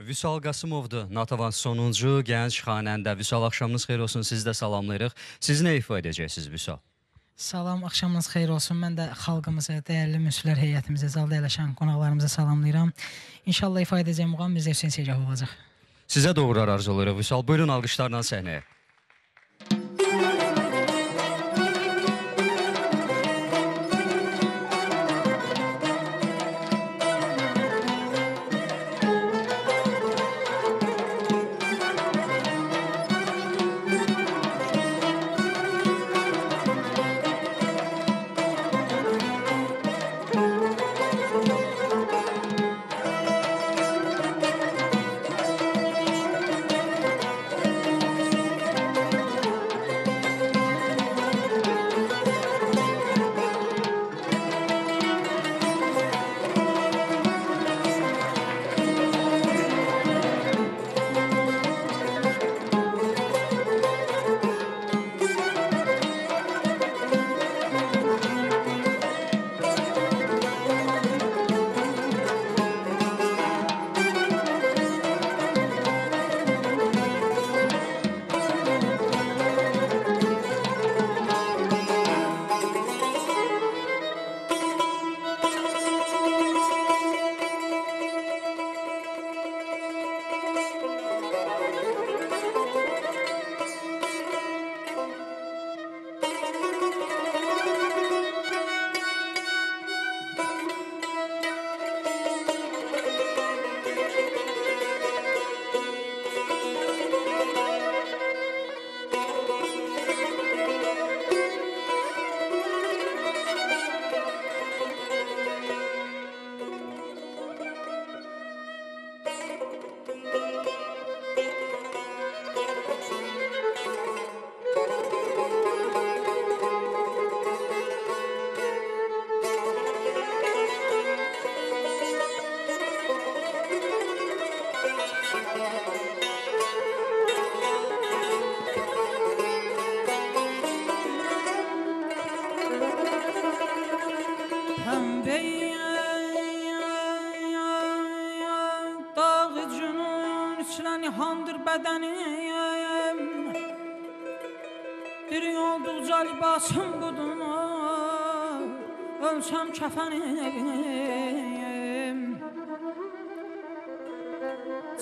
Vüsal Qasımovdur. Natavan sonuncu gənc xanəndə. Vüsal axşamınız xeyir olsun. Sizi də salamlayırıq. Siz nə ifa edəcəksiniz Vüsal? Salam, axşamınız xeyir olsun. Mən də xalqımızı, dəyərli müslər heyətimizi, zalda əyləşən qonaqlarımızı salamlayıram. İnşallah ifa edəcəyim muğam Mirzə Hüseyn Segah olacaq. Sizə doğru arzulayırıq Vüsal. Buyurun alqışlarla səhnəyə. Ölsəm kəfənim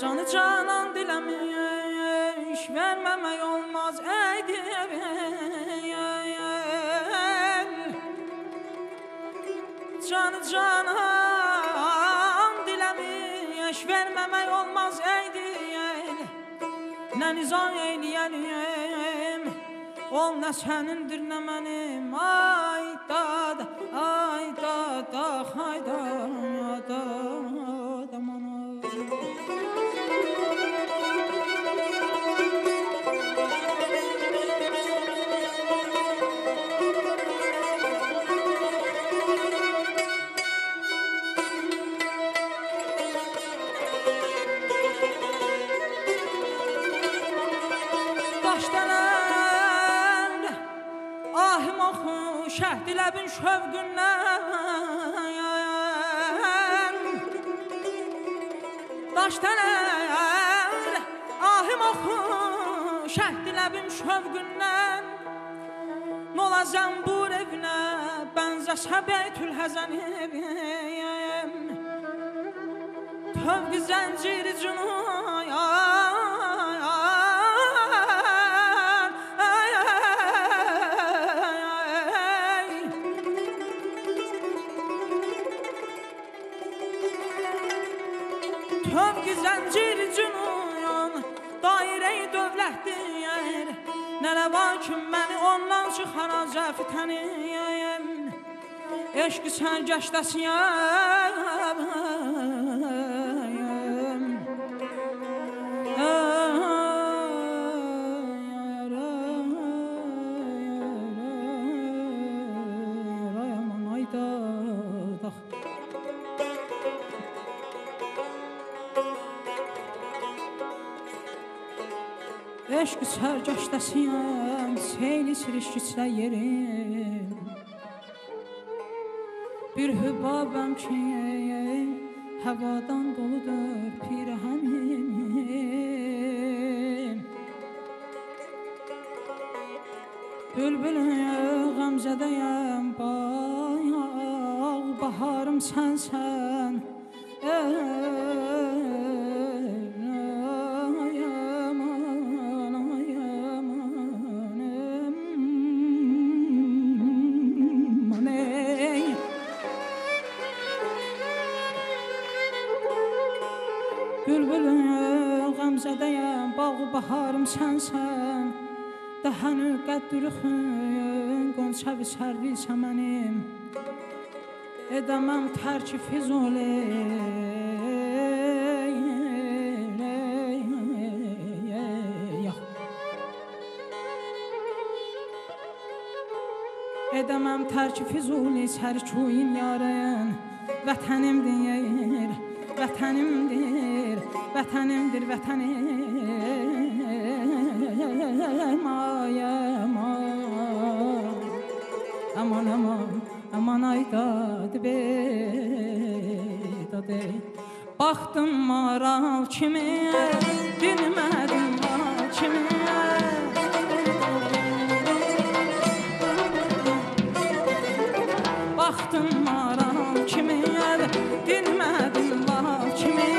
Canı canan diləmiş Verməmək olmaz ey deyəl Canı canan diləmiş Verməmək olmaz ey deyəl Nə nizam eyləyəlim Ol nə sənindir nə mənim ay ta hayda ta damana Başdanan ahim oxu Daşdanar ahim oxu şəhd ləbin şövqündən Nola zəmbur evinə bənzəsə beytül həzənim Tövqü zənciri cunuyar xaraca fitəniyəm Eşqi sərgəşdəsiyəm Eşqi sərgəşdəsiyəm xeyli sürüşçüsə yerim Bir hübabəm ki, həvadan doludur pirəhənim Bülbülüm qəmzədəyəm bayaq, baharım sənsən, ey Bağı baharım sənsən Dəhənü qəddürüxün Qonçəvi sərvi səmənim Edəməm tərki Füzuli Edəməm tərki Füzuli sərçuyin yarın Vətənimdir Vətənimdir, vətənimdir, vətənim aman ay dadı be dadı Baxdım maral kimi, bilmədim mal kimi Baxdım maral kimi, dinmədim lal kimi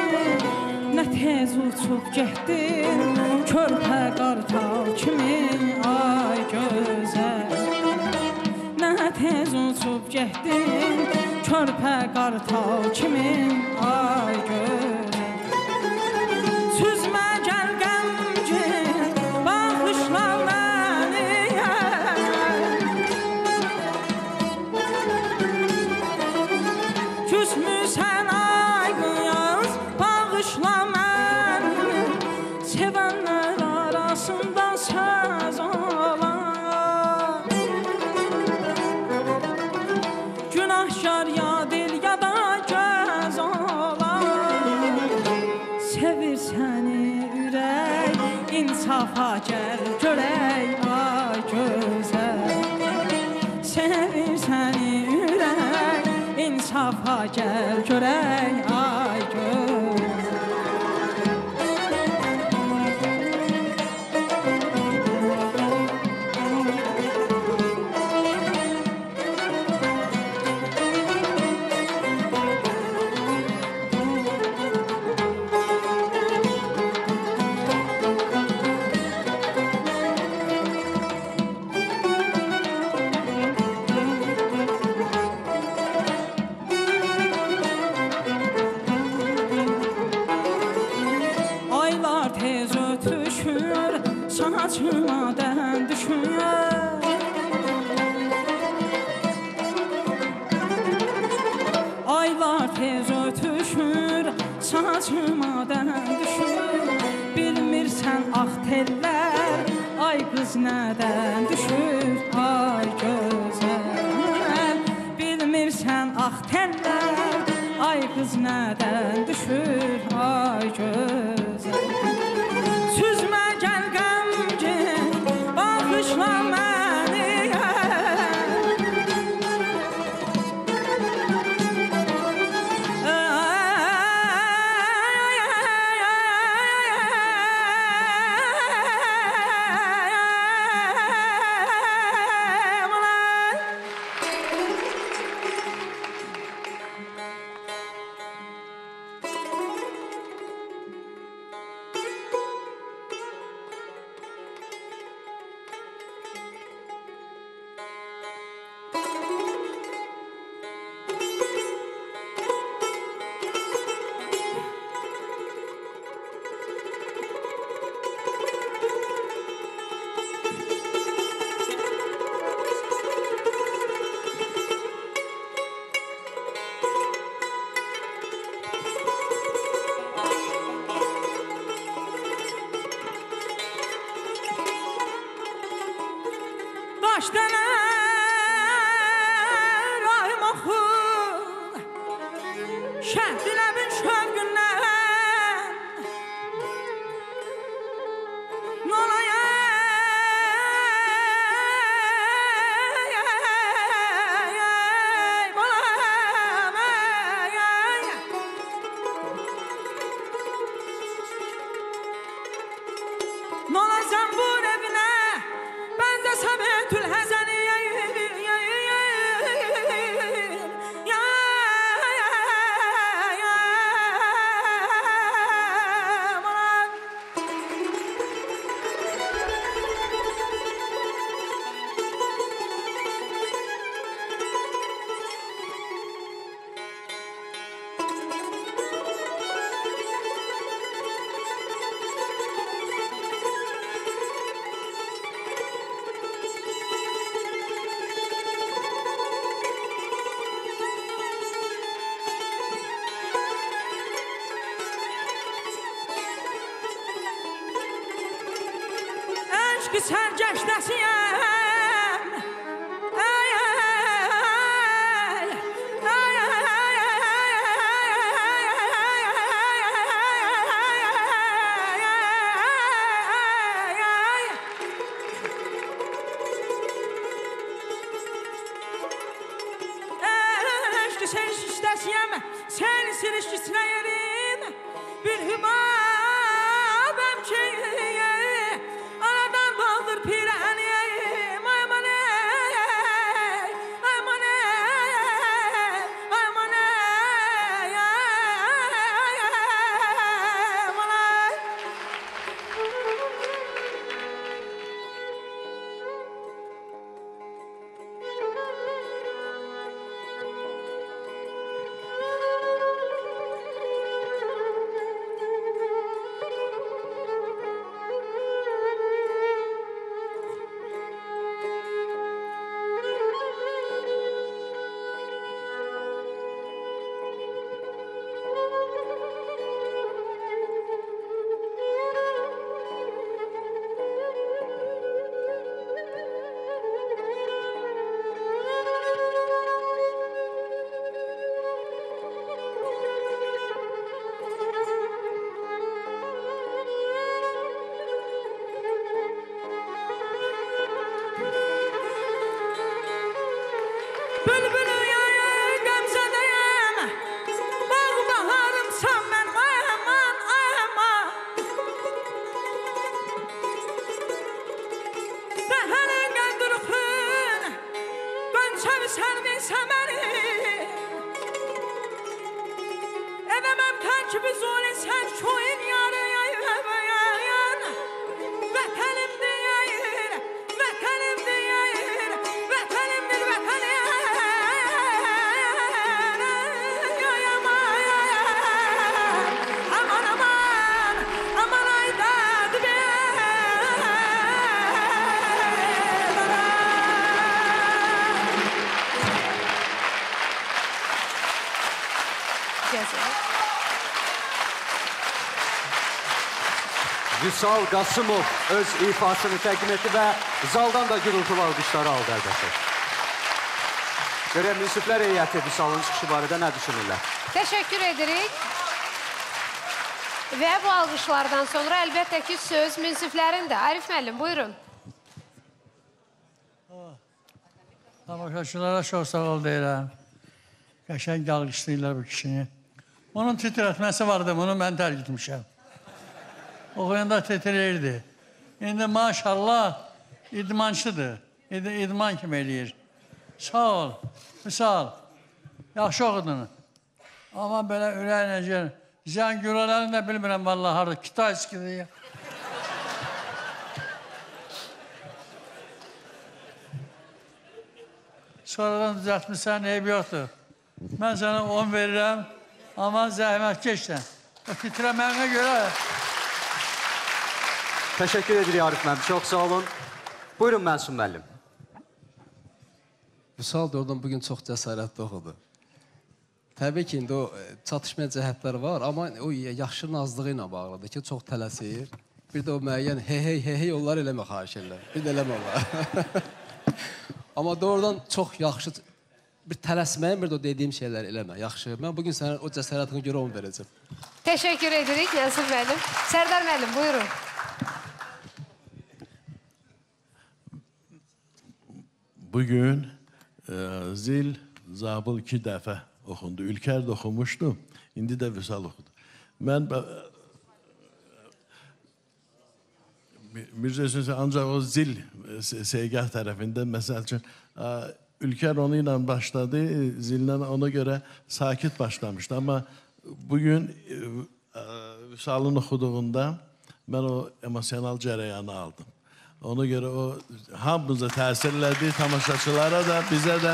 Nə tez uçub getdin, körpə qartal kimi tez uçub getdin, körpə qartal kimi Ay gözəl Roger. Ay qız nədən düşür Ay gözəl, bilmirsən ax tellər Ay qız nədən düşür, ay gözəl şiştəsiyəm, sen sirişkisinə yerim Bir hübabəm Vüsal Qasımov öz ifasını təqdim etdi və zaldan da gürültülü alqışları aldı əlbəttə. Görək münsiflər heyəti Vüsalın çıxışı barədə nə düşünürlər? Təşəkkür edirik. Və bu alqışlardan sonra əlbəttə ki, söz münsiflərindir. Arif müəllim, buyurun. Tamaşaçılara çox sağ ol deyirəm. Qəşəng alqışlayırlar bu kişini. Onun titrətməsi vardı, bunu mən tərk etmişəm. Oxuyanda titrəyirdi. İndi maşallah idmançıdır. İd idman kimi eləyir. Sağ ol, misal. Yaxşı oxudun. Amma belə ürəklə gəl. Zən gürələrini də bilmirəm vallahi harda. Kitayskidir ya. Sonradan düzəltmirsən, eyb yoxdur. Mən sənə 10 verirəm, amma zəhmətkeşsən. O titrəməyinə görə Təşəkkür edirik Arif müəllim. Çox sağ olun. Buyurun Mənsum müəllim. Vüsal da oradan bugün çox cəsarətli oxudu. Təbii ki, indi o e, çatışmayan cəhətlər var, amma o yaxşı nazlığı ilə bağlıdır ki, çox tələsir. Bir də o müəyyən hey hey hey hey onlar eləmə xahiş edirlər. Bir də eləmə onlar. amma doğrudan çox yaxşı bir tələsməyin bir də o dediyim şeylər eləmə. Yaxşı. Mən bugün sənin o cəsarətinə görə 10 verəcəm. Təşəkkür edirik Nəsir müəllim. Sərdar müəllim, buyurun. Bugün e, zil zabıl iki dəfə oxundu. Ülker də oxumuşdu. İndi də Vüsal oxudu. Mən e, Mirzə Hüseyin ancaq o zil e, se- segah tərəfində məsəl üçün e, Ülker onu ilə başladı, zillə ona görə sakit başlamışdı. Amma bugün e, e, Vüsalın oxuduğunda mən o emosional cərəyanı aldım. Ona görə o hamımıza təsir elədi, tamaşaçılara da, bizə də.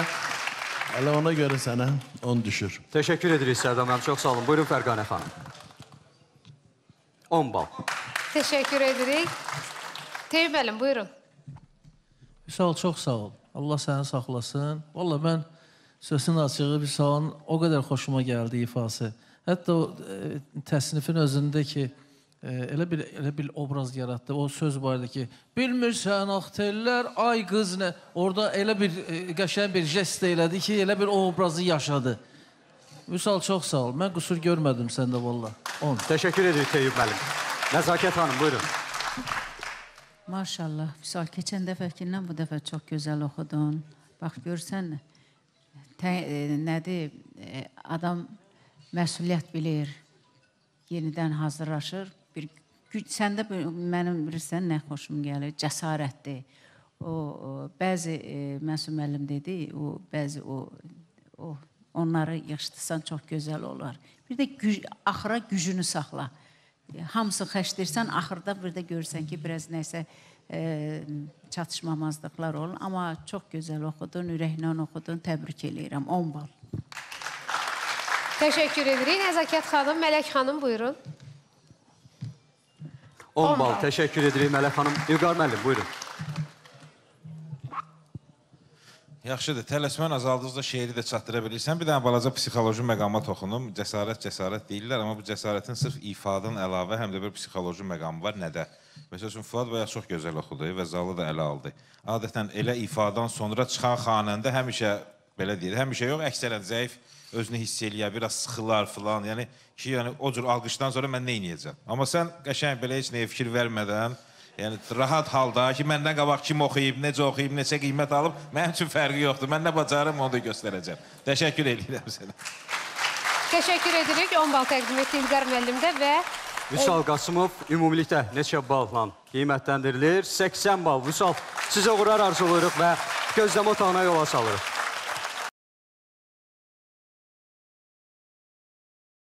Elə ona görə sənə 10 düşür. Təşəkkür edirik Sərdar müəllim. Çox sağ olun. Buyurun Fərqanə xanım. 10 bal. Təşəkkür edirik. Teyib müəllim, buyurun. Vüsal çox sağ ol. Allah səni saxlasın. Valla mən sözün açığı Vüsalın o qədər xoşuma gəldi ifası. Hətta o e, təsnifin özündə ki, elə bir elə bir obraz yaratdı. O söz var idi ki, bilmirsən ax tellər, ay qız nə. Orada elə bir e, qəşəng bir jest elədi ki, elə bir o obrazı yaşadı. Vüsal çox sağ ol. Mən qüsur görmədim səndə vallah. 10. Təşəkkür edirik Teyyub müəllim. Nəzakət xanım, buyurun. Maşallah. Vüsal, keçən dəfəkindən bu dəfə çox gözəl oxudun. Bax, görsən, tə, e, nədir, e, adam məsuliyyət bilir, yenidən hazırlaşır. Səndə mənim bilirsən nə xoşum gəlir? Cəsarətdir. O, o bəzi e, Məsud müəllim dedi, o bəzi o o onları yığışdırsan çox gözəl olar. Bir də güc, axıra gücünü saxla. Hamısını xərcləyirsən, axırda bir də görürsən ki, biraz nəsə e, çatışmamazlıqlar olur, amma çox gözəl oxudun, ürəklə oxudun. Təbrik eləyirəm. 10 bal. Təşəkkür edirik. Nəzakət xanım, Mələk xanım buyurun. 10 bal. Təşəkkür edirik Mələk xanım. İlqar müəllim, buyurun. Yaxşıdır. Tələsmən azaldıqca şeiri də çatdıra bilirsən. Bir dənə balaca psixoloji məqama toxunum. Cəsarət, cəsarət deyirlər, amma bu cəsarətin sırf ifadən əlavə həm də bir psixoloji məqamı var. Nədə? Məsəl üçün Fuad bəyə çox gözəl oxudu və zalı da ələ aldı. Adətən elə ifadən sonra çıxan xanəndə həmişə belə deyir, həmişə yox, əksərən zəif özünü hiss eləyə, biraz sıxılar filan. Yəni ki, yəni o cür alqışdan sonra mən nə edəcəm? Amma sən qəşəng belə heç nəyə fikir vermədən Yəni rahat halda ki, məndən qabaq kim oxuyub, necə oxuyub, neçə qiymət alıb, mənim üçün fərqi yoxdur. Mən nə bacarım, onu da göstərəcəm. Təşəkkür edirəm sənə. Təşəkkür edirik. 10 bal təqdim etdi İlqar müəllimdə və Vüsal Qasımov ümumilikdə neçə balla qiymətləndirilir? 80 bal. Vüsal, sizə uğurlar arzulayırıq və gözləmə otağına yola salırıq.